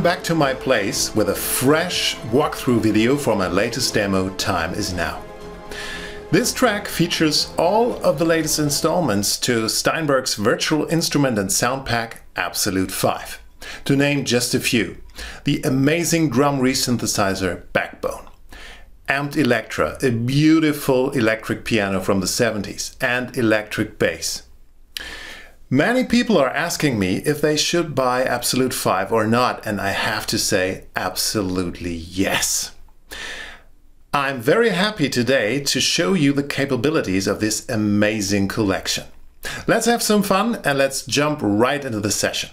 Welcome back to my place with a fresh walkthrough video for my latest demo Time Is Now. This track features all of the latest installments to Steinberg's virtual instrument and sound pack Absolute 5. To name just a few, the amazing drum resynthesizer Backbone, Amped Elektra, a beautiful electric piano from the 70s, and electric bass. Many people are asking me if they should buy Absolute 5 or not, and I have to say absolutely yes. I'm very happy today to show you the capabilities of this amazing collection. Let's have some fun and let's jump right into the session.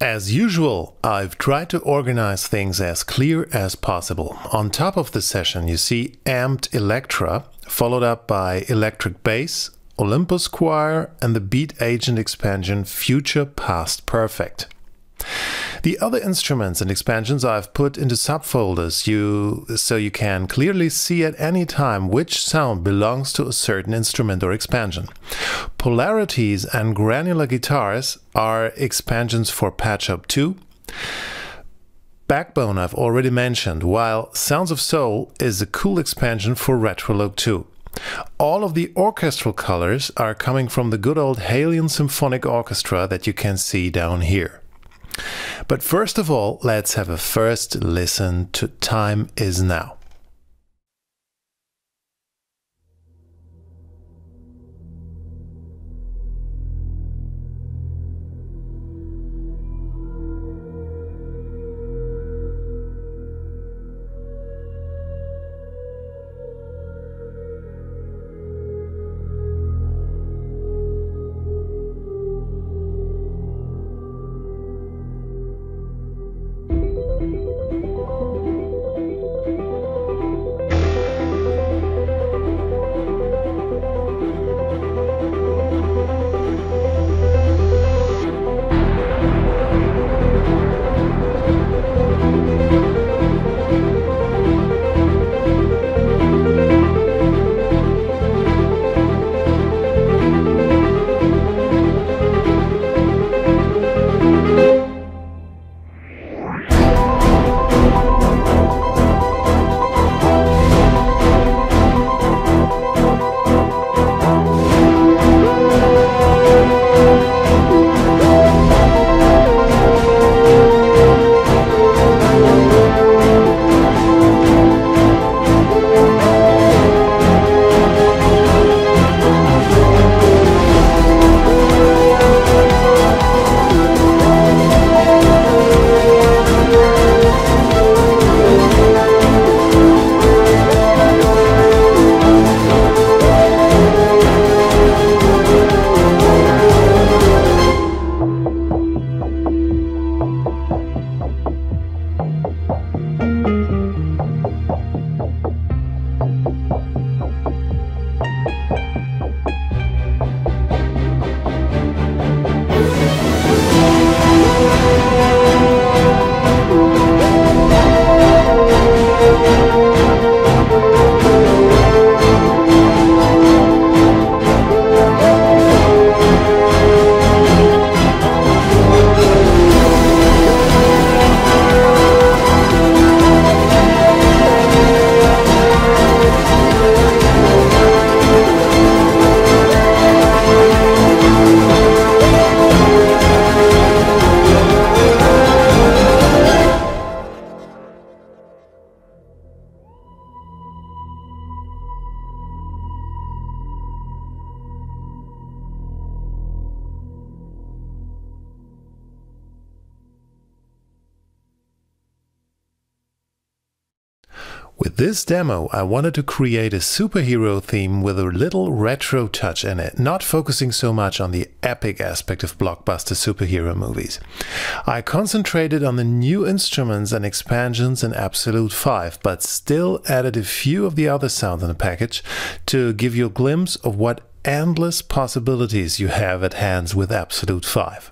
As usual, I've tried to organize things as clear as possible. On top of the session you see Amped Elektra, followed up by Electric Bass, Olympus Choir and the Beat Agent expansion Future Past Perfect. The other instruments and expansions I've put into subfolders you, so you can clearly see at any time which sound belongs to a certain instrument or expansion. Polarities and granular guitars are expansions for Padshop 2. Backbone I've already mentioned, while Sounds of Soul is a cool expansion for Retrologue 2. All of the orchestral colors are coming from the good old HALion Symphonic Orchestra that you can see down here. But first of all, let's have a first listen to Time Is Now. This demo, I wanted to create a superhero theme with a little retro touch in it, not focusing so much on the epic aspect of blockbuster superhero movies. I concentrated on the new instruments and expansions in Absolute 5, but still added a few of the other sounds in the package to give you a glimpse of what endless possibilities you have at hands with Absolute 5.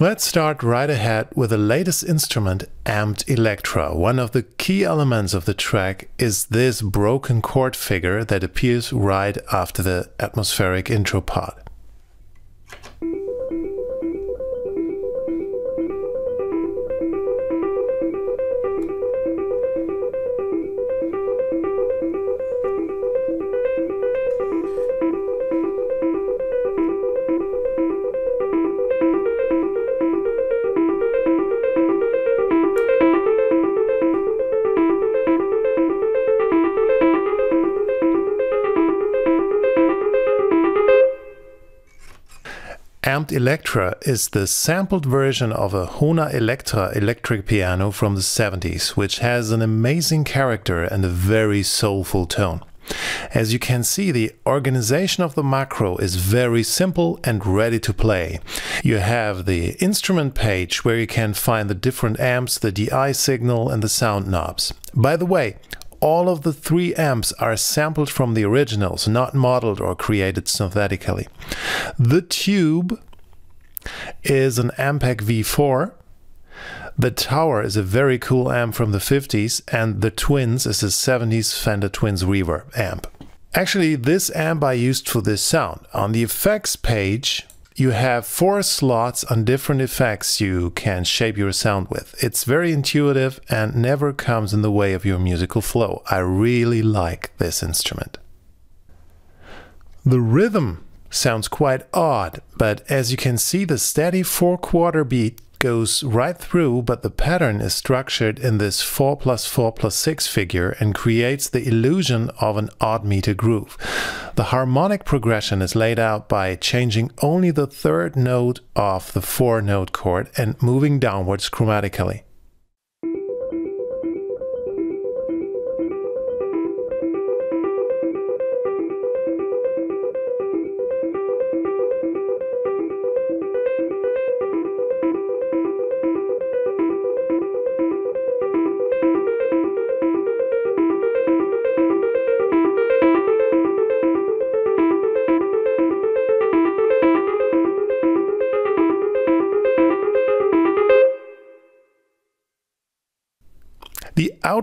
Let's start right ahead with the latest instrument, Amped Elektra. One of the key elements of the track is this broken chord figure that appears right after the atmospheric intro part. Amped Elektra is the sampled version of a Hohner Electra electric piano from the 70s, which has an amazing character and a very soulful tone. As you can see, the organization of the macro is very simple and ready to play. You have the instrument page where you can find the different amps, the DI signal and the sound knobs. By the way, all of the three amps are sampled from the originals, not modeled or created synthetically. The tube is an Ampeg V4. The Tower is a very cool amp from the 50s, and the Twins is a 70s Fender Twins Reverb amp. Actually, this amp I used for this sound. On the effects page, you have four slots on different effects you can shape your sound with. It's very intuitive and never comes in the way of your musical flow. I really like this instrument. The rhythm sounds quite odd, but as you can see the steady 4 quarter beat goes right through, but the pattern is structured in this 4 plus 4 plus 6 figure and creates the illusion of an odd meter groove. The harmonic progression is laid out by changing only the third note of the 4 note chord and moving downwards chromatically.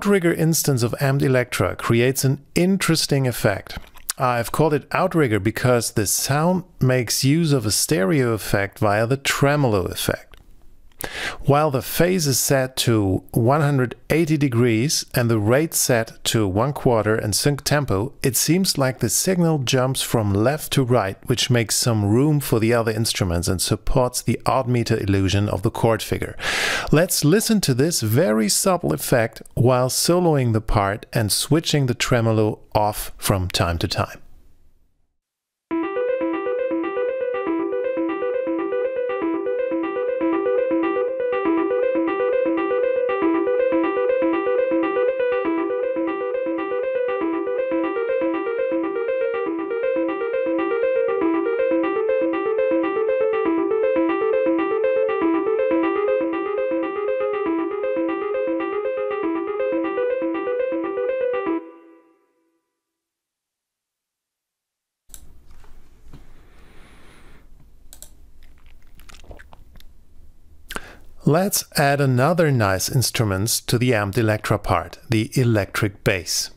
Outrigger instance of Amped Elektra creates an interesting effect. I've called it outrigger because the sound makes use of a stereo effect via the tremolo effect. While the phase is set to 180 degrees and the rate set to 1 quarter and sync tempo, it seems like the signal jumps from left to right, which makes some room for the other instruments and supports the odd meter illusion of the chord figure. Let's listen to this very subtle effect while soloing the part and switching the tremolo off from time to time. Let's add another nice instrument to the Amped Elektra part, the electric bass.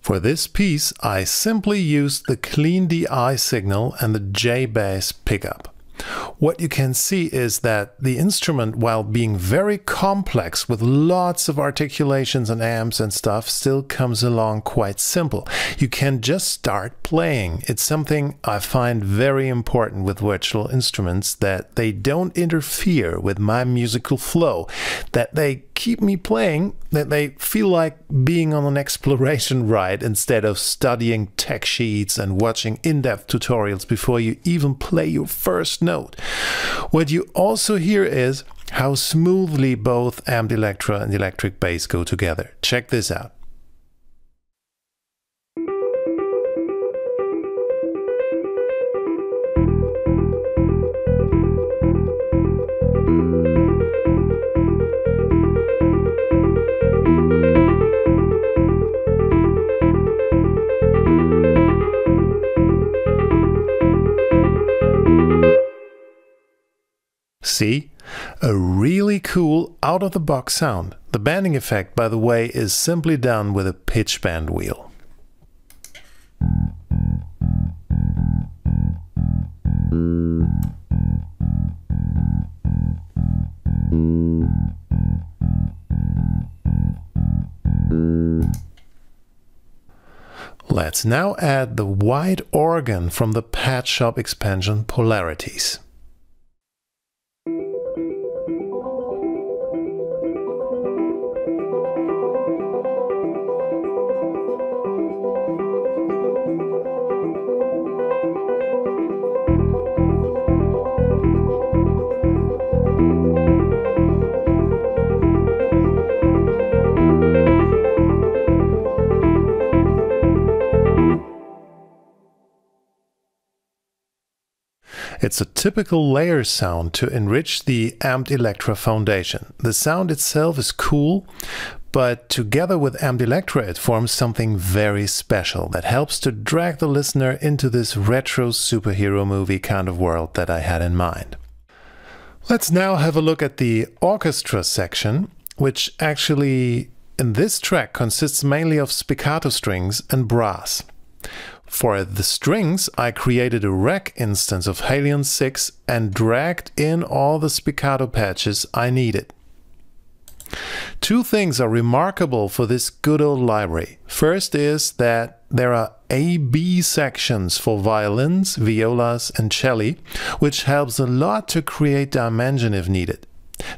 For this piece, I simply used the clean DI signal and the J-bass pickup what you can see is that the instrument, while being very complex with lots of articulations and amps and stuff, still comes along quite simple. You can just start playing. It's something I find very important with virtual instruments that they don't interfere with my musical flow, that they keep me playing, that they feel like being on an exploration ride instead of studying tech sheets and watching in depth tutorials before you even play your first note. What you also hear is how smoothly both Amped Elektra and electric bass go together. Check this out. See? A really cool out-of-the-box sound. The bending effect, by the way, is simply done with a pitch bend wheel. Let's now add the white organ from the Padshop expansion Polarities. It's a typical layer sound to enrich the Amped Elektra foundation. The sound itself is cool, but together with Amped Elektra it forms something very special that helps to drag the listener into this retro superhero movie kind of world that I had in mind. Let's now have a look at the orchestra section, which actually in this track consists mainly of spiccato strings and brass. For the strings, I created a rack instance of HALion 6 and dragged in all the spiccato patches I needed. Two things are remarkable for this good old library. First is that there are A-B sections for violins, violas and cello, which helps a lot to create dimension if needed.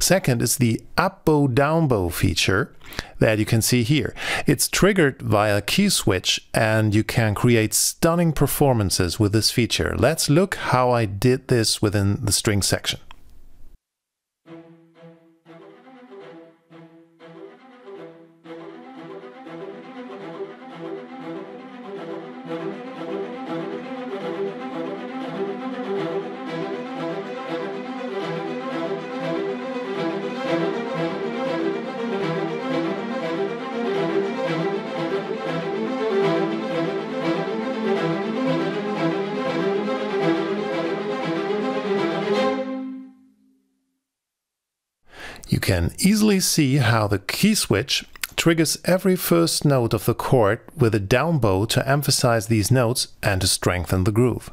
Second is the up bow down bow feature that you can see here. It's triggered via key switch and you can create stunning performances with this feature. Let's look how I did this within the string section. Can easily see how the key switch triggers every first note of the chord with a down bow to emphasize these notes and to strengthen the groove.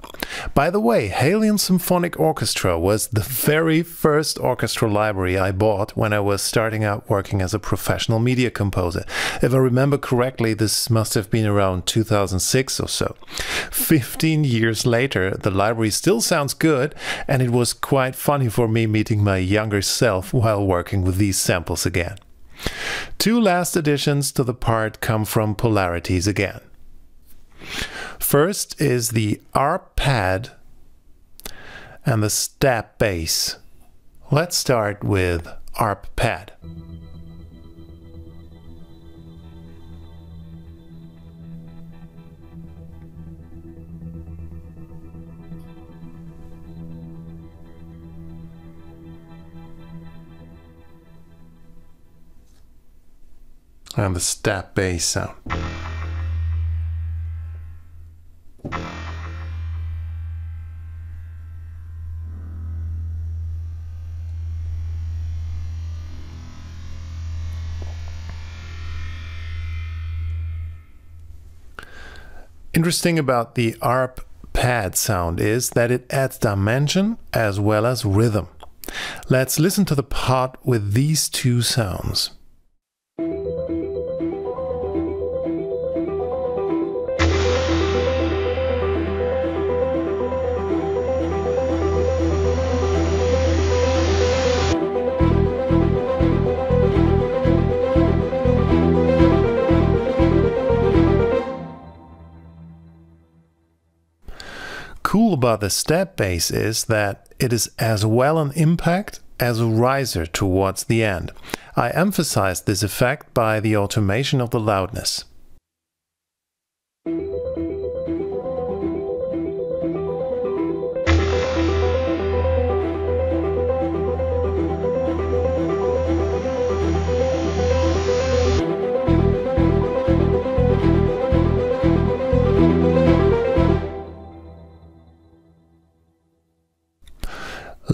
By the way, HALion Symphonic Orchestra was the very first orchestra library I bought when I was starting out working as a professional media composer. If I remember correctly, this must have been around 2006 or so. 15 years later, the library still sounds good, and it was quite funny for me meeting my younger self while working with these samples again. Two last additions to the part come from polarities again. First is the ARP pad and the step bass. Let's start with ARP pad. And the step bass sound. Interesting about the ARP pad sound is that it adds dimension as well as rhythm. Let's listen to the part with these two sounds. About the step bass is that it is as well an impact as a riser towards the end. I emphasize this effect by the automation of the loudness.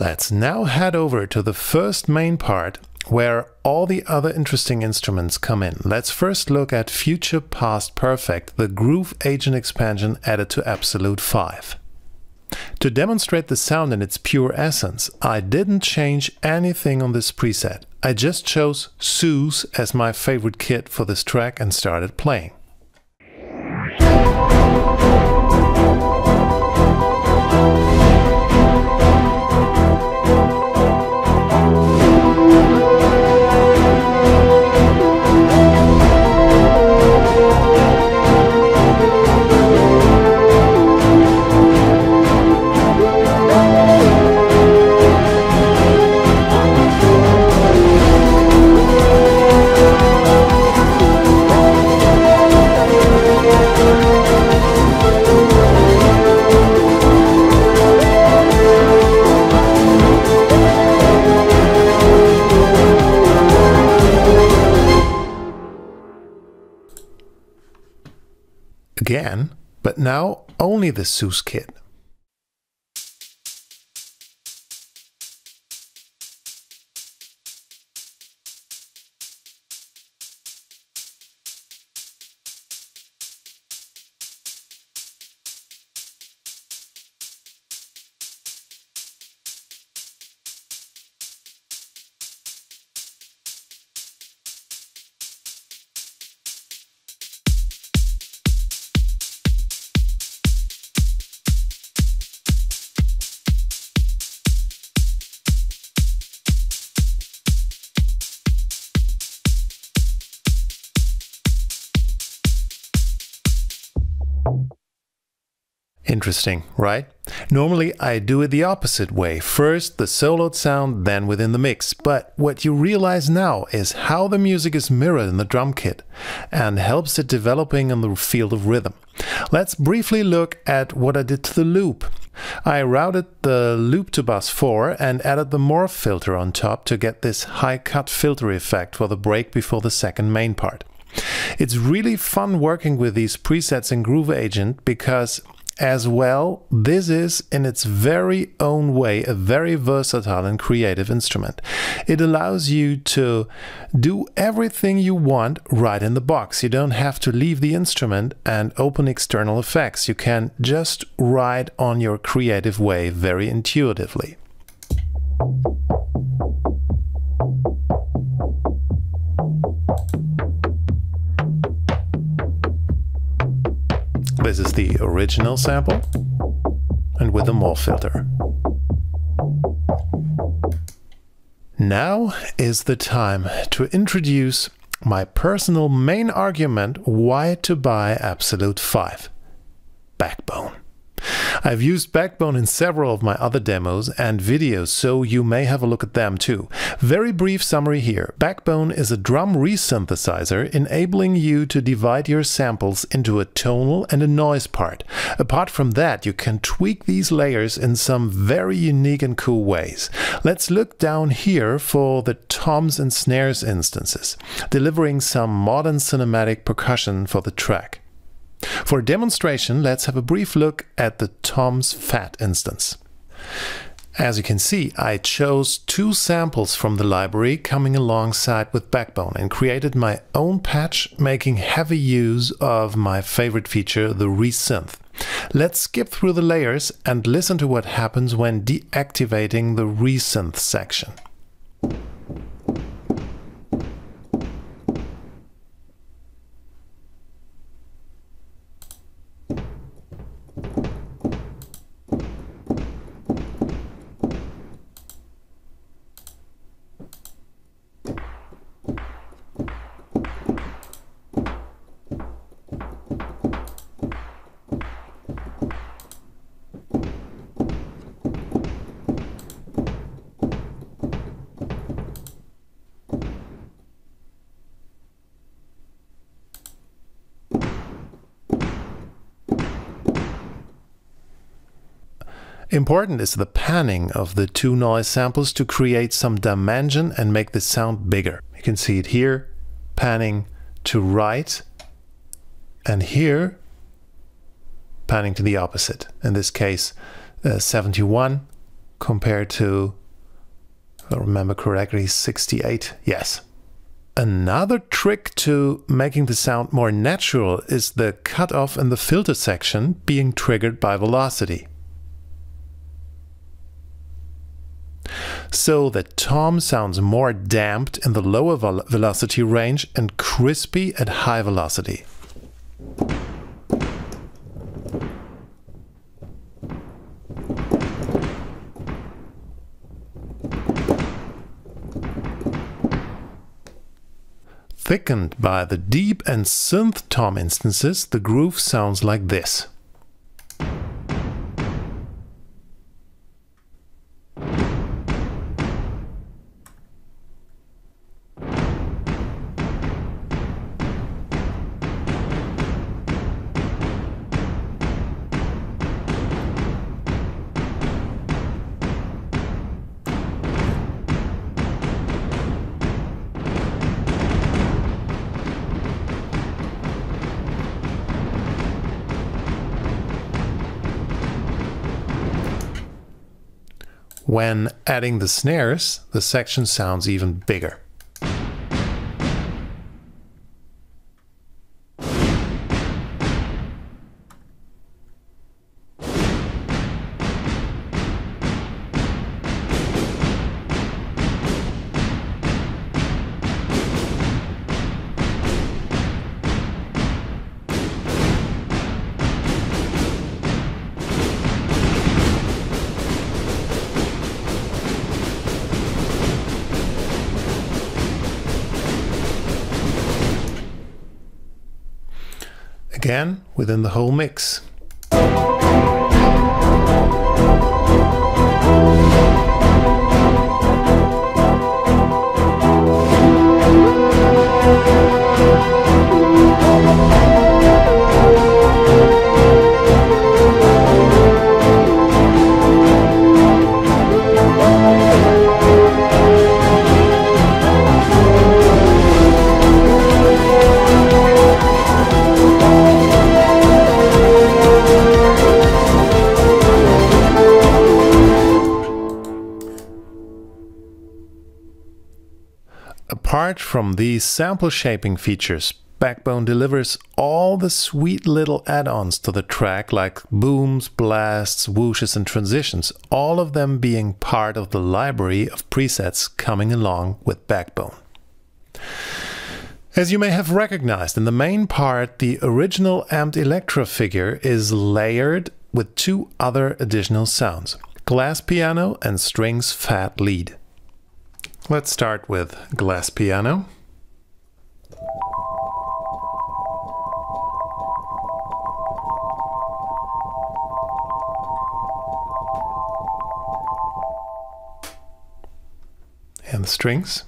Let's now head over to the first main part where all the other interesting instruments come in. Let's first look at Future Past Perfect, the Groove Agent expansion added to Absolute 5. To demonstrate the sound in its pure essence, I didn't change anything on this preset. I just chose Zeus as my favorite kit for this track and started playing. Again, but now only the Zeus kit. Interesting, right? Normally I do it the opposite way. First the soloed sound, then within the mix. But what you realize now is how the music is mirrored in the drum kit and helps it developing in the field of rhythm. Let's briefly look at what I did to the loop. I routed the loop to bus 4 and added the morph filter on top to get this high cut filter effect for the break before the second main part. It's really fun working with these presets in Groove Agent because as well, this is in its very own way a very versatile and creative instrument. It allows you to do everything you want right in the box. You don't have to leave the instrument and open external effects. You can just ride on your creative way very intuitively. This is the original sample and with a morph filter. Now is the time to introduce my personal main argument why to buy Absolute 5. Backbone. I've used Backbone in several of my other demos and videos, so you may have a look at them too. Very brief summary here. Backbone is a drum resynthesizer enabling you to divide your samples into a tonal and a noise part. Apart from that, you can tweak these layers in some very unique and cool ways. Let's look down here for the toms and snares instances, delivering some modern cinematic percussion for the track. For a demonstration, let's have a brief look at the Tom's Fat instance. As you can see, I chose two samples from the library coming alongside with Backbone and created my own patch, making heavy use of my favorite feature, the resynth. Let's skip through the layers and listen to what happens when deactivating the resynth section. Important is the panning of the two noise samples to create some dimension and make the sound bigger. You can see it here, panning to right, and here, panning to the opposite. In this case, uh, 71 compared to, if I remember correctly, 68. Yes. Another trick to making the sound more natural is the cutoff in the filter section being triggered by velocity. So that tom sounds more damped in the lower velocity range and crispy at high velocity. Thickened by the deep and synth tom instances, the groove sounds like this. When adding the snares, the section sounds even bigger. Again within the whole mix. Apart from these sample shaping features, Backbone delivers all the sweet little add-ons to the track like booms, blasts, whooshes and transitions, all of them being part of the library of presets coming along with Backbone. As you may have recognized, in the main part, the original Amped Elektra figure is layered with two other additional sounds, glass piano and strings fat lead. Let's start with glass piano. And the strings.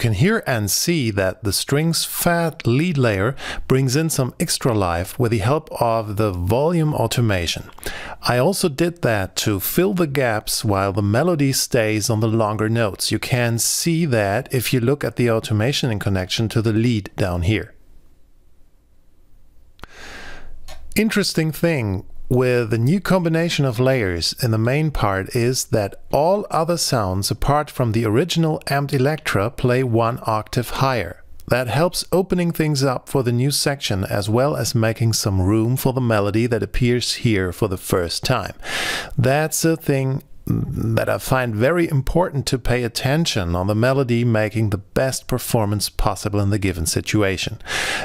Can hear and see that the strings fat lead layer brings in some extra life with the help of the volume automation. I also did that to fill the gaps while the melody stays on the longer notes. You can see that if you look at the automation in connection to the lead down here. Interesting thing with the new combination of layers in the main part is that all other sounds apart from the original Amped Elektra play one octave higher. That helps opening things up for the new section as well as making some room for the melody that appears here for the first time. That's a thing that I find very important to pay attention on the melody making the best performance possible in the given situation.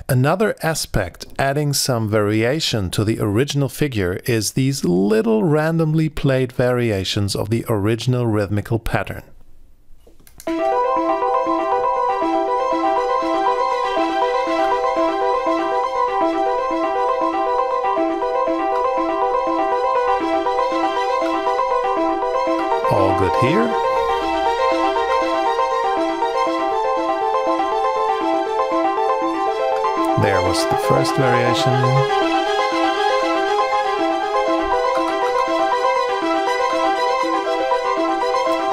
Another aspect adding some variation to the original figure is these little randomly played variations of the original rhythmical pattern. Good here. There was the first variation.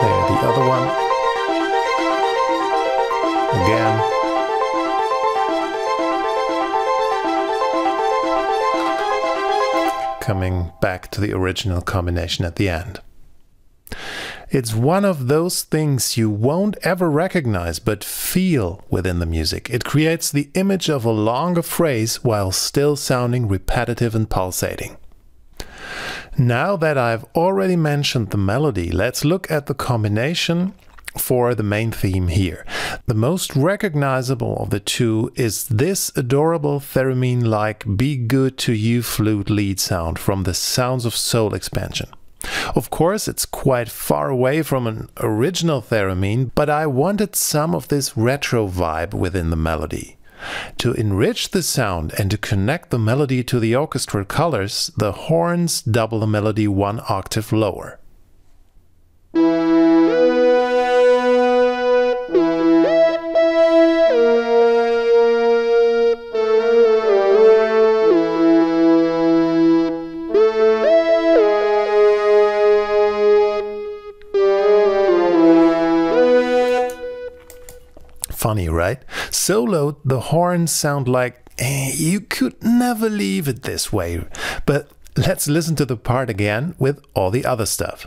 There the other one. Again. Coming back to the original combination at the end. It's one of those things you won't ever recognize but feel within the music. It creates the image of a longer phrase while still sounding repetitive and pulsating. Now that I've already mentioned the melody, let's look at the combination for the main theme here. The most recognizable of the two is this adorable theremin-like Be Good To You flute lead sound from the Sounds of Soul expansion. Of course, it's quite far away from an original theremin, but I wanted some of this retro vibe within the melody. To enrich the sound and to connect the melody to the orchestral colors, the horns double the melody one octave lower. Solo, the horns sound like eh, you could never leave it this way. But let's listen to the part again with all the other stuff.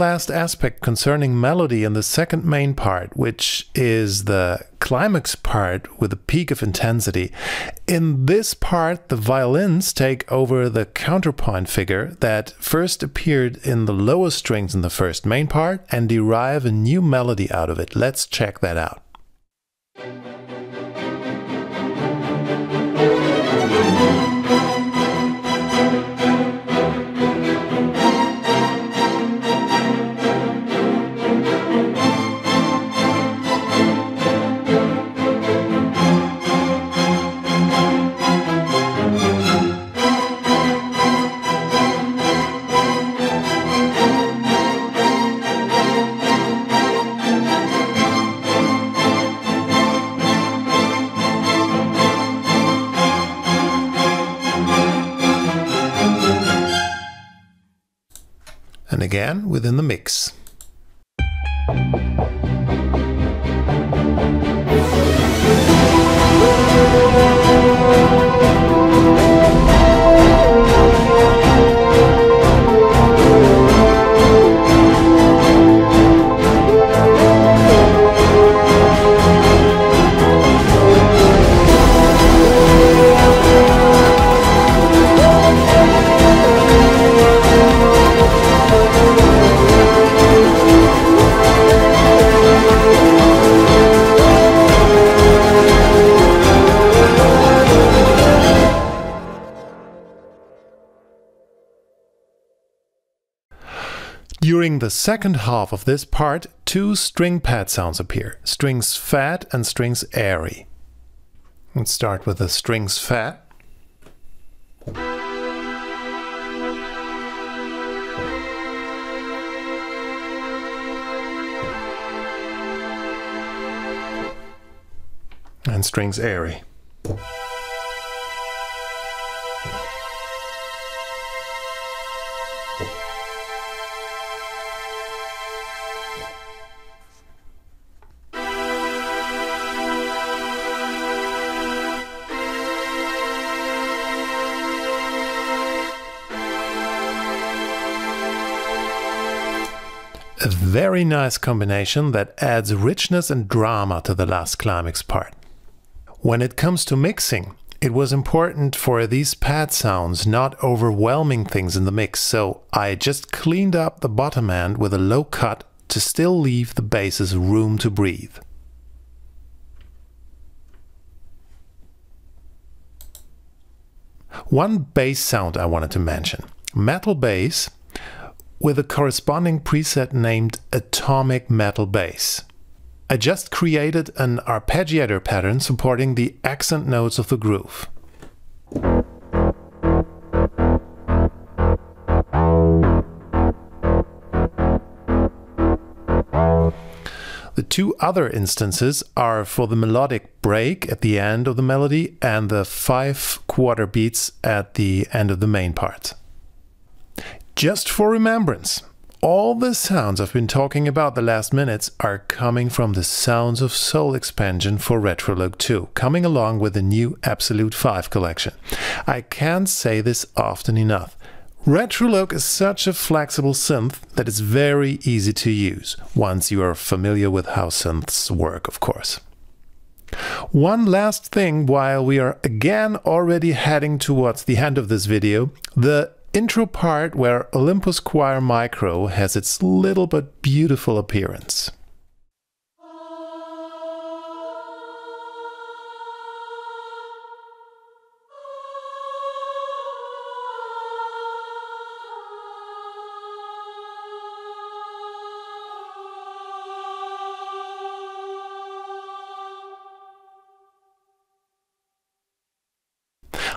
Last aspect concerning melody in the second main part, which is the climax part with a peak of intensity. In this part, the violins take over the counterpoint figure that first appeared in the lower strings in the first main part and derive a new melody out of it. Let's check that out. During the second half of this part, two string pad sounds appear, strings fat and strings airy. Let's start with the strings fat. And strings airy. Very nice combination that adds richness and drama to the last climax part. When it comes to mixing, it was important for these pad sounds not overwhelming things in the mix, so I just cleaned up the bottom end with a low cut to still leave the basses room to breathe. One bass sound I wanted to mention. Metal bass with a corresponding preset named Atomic Metal Bass. I just created an arpeggiator pattern supporting the accent notes of the groove. The two other instances are for the melodic break at the end of the melody and the five quarter beats at the end of the main part. Just for remembrance, all the sounds I've been talking about the last minutes are coming from the Sounds of Soul expansion for Retrologue 2, coming along with the new Absolute 5 collection. I can't say this often enough. Retrologue is such a flexible synth that it's very easy to use, once you are familiar with how synths work, of course. One last thing while we are again already heading towards the end of this video, the intro part where Olympus Choir Micro has its little but beautiful appearance.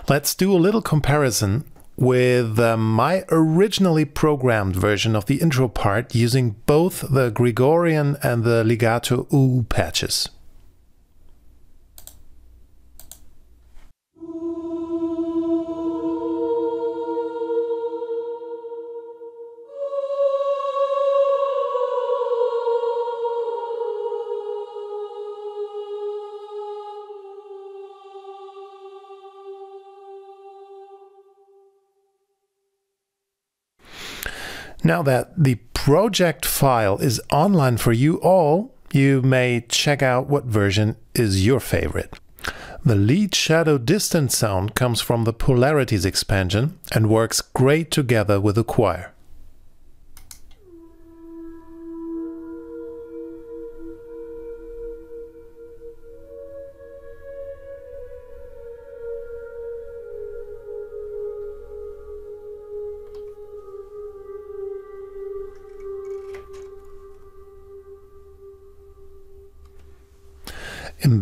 Let's do a little comparison with uh, my originally programmed version of the intro part using both the Gregorian and the legato U patches. Now that the project file is online for you all, you may check out what version is your favorite. The lead shadow distance sound comes from the polarities expansion and works great together with the choir.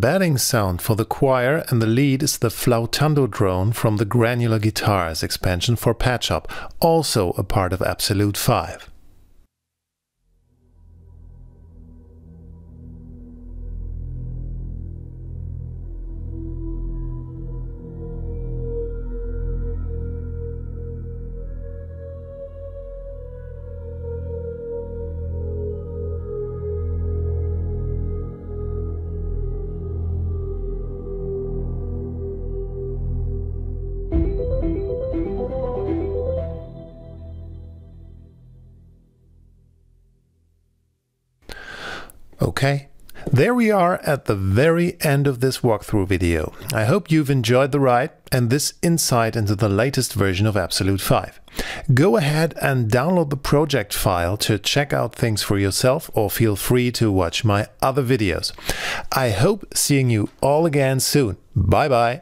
Embedding sound for the choir and the lead is the Flautando drone from the Granular Guitars expansion for Padshop, also a part of Absolute 5. Okay, there we are at the very end of this walkthrough video. I hope you've enjoyed the ride and this insight into the latest version of Absolute 5. Go ahead and download the project file to check out things for yourself or feel free to watch my other videos. I hope seeing you all again soon. Bye bye.